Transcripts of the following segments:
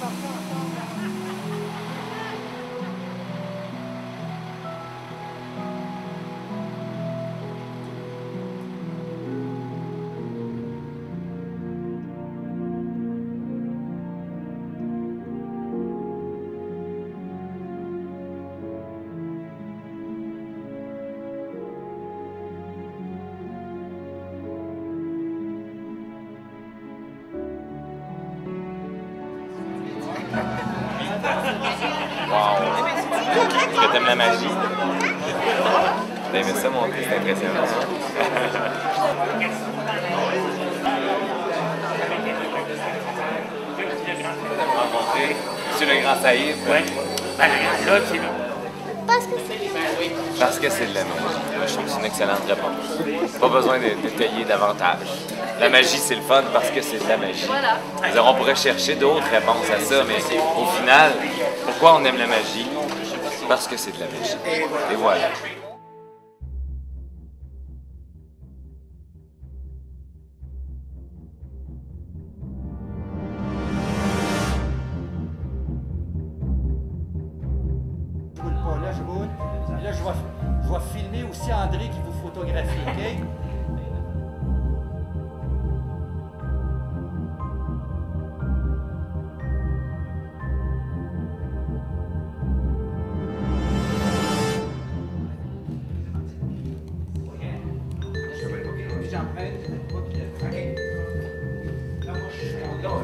Thank you. Pourquoi t'aimes la magie? T'as aimé ça monter, c'est impressionnant. rencontrer Monsieur le Grand Saïd. Ouais. Ben, là, c'est Parce que c'est Parce que c'est de la magie. Je trouve que c'est une excellente réponse. Pas besoin de détailler davantage. La magie, c'est le fun parce que c'est de la magie. Voilà. C'est-à-dire, on pourrait chercher d'autres réponses à ça, mais au final, pourquoi on aime la magie? Parce que c'est de la magie. Et voilà. Là je là vais, je vais filmer aussi André qui vous photographie, OK?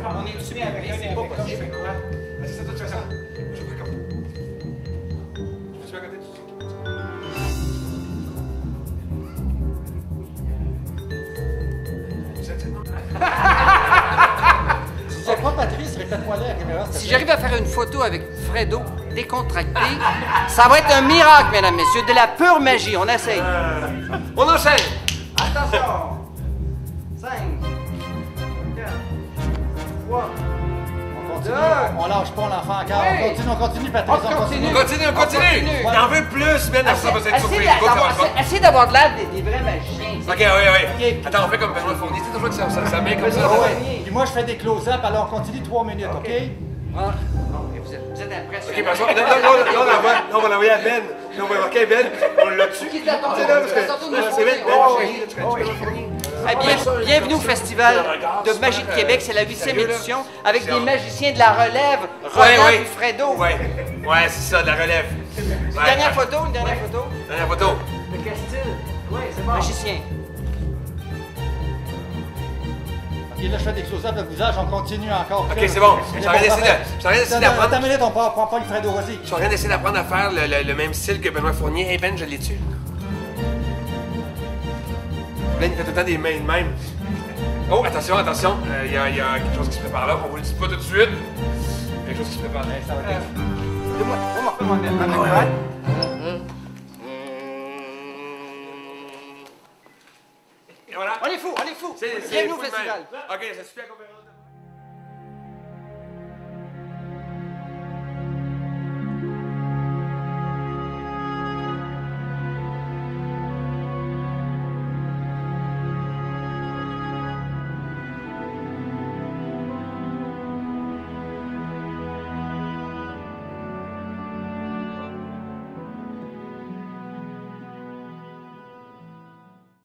On est dessus avec un c'est pas fais quoi? C'est ça, toi, tu fais ça. Je fais comme. Je fais à côté de Si c'est pas Patrice, répète-moi là la caméra. Si j'arrive à faire une photo avec Fredo décontracté, ça va être un miracle, mesdames, messieurs, de la pure magie. On essaye. On enchaîne! Attention! Continue, on lâche pas l'enfant encore. Oui. On continue, on continue, Patrice, On on continue. On continue, on continue! continue. Il en veut plus, Ben, ça va être une surprise. Essayez Go, ça va d'avoir- être essayez d'avoir de l'air des, des vrais magiciens. Ok, oui, oui. Attends, on fait comme Benoît Fournier. Tu sais toujours que ça, ça, ça met comme ça. Puis moi je fais des close-up, alors on continue 3 minutes, OK? Ah, bon, vous êtes, vous êtes impressionnants. Ok, parce que là, là, là, là, on va l'envoyer à Ben. Là, on va marquer Ben. On l'a tué. Qui là, de- parce que- de c'est Ben. Ben, bien, bienvenue au Festival de Magie de Québec. C'est la huitième édition avec des magiciens de la relève, Roland ouais. et Fredo. Ouais, ouais, c'est ça, de la relève. Ouais. Dernière photo, une dernière photo. Dernière photo. Magicien. OK, là je fais des close-up de visage, on continue encore. Ok, c'est bon. D'essayer de- j'ai rien d'essayer d'apprendre. Attends une minute, on prend pas le Fredo, vas-y. Je suis en train d'essayer d'apprendre à faire le, le- le même style que Benoît Fournier. Hey Ben, je l'ai tué. Ben, il fait tout le temps des mains de même. Oh, attention, attention. Il y, a- y a quelque chose qui se prépare là. On vous le dit pas tout de suite. Quelque chose qui se prépare. Ça va être... Donne-moi, donne-moi, donne-moi, donne-moi. Et voilà. On est fou, on est fou. C'est- de festival. Ok, c'est super conférence.